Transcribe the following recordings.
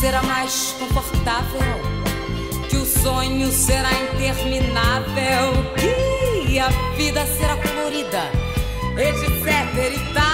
será mais confortável, que o sonho será interminável, que a vida será colorida, etc e tal.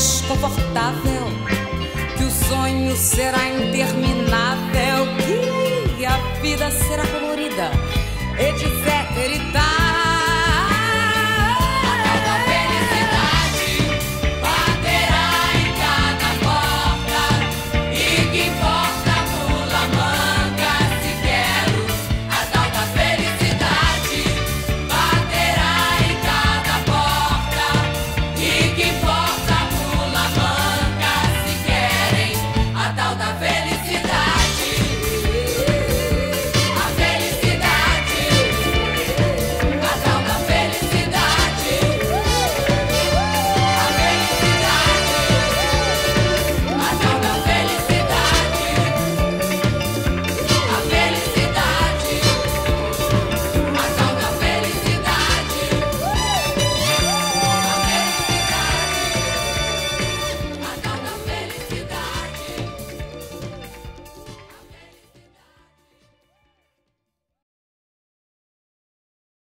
desconfortável, que o sonho será interminável, que a vida será colorida.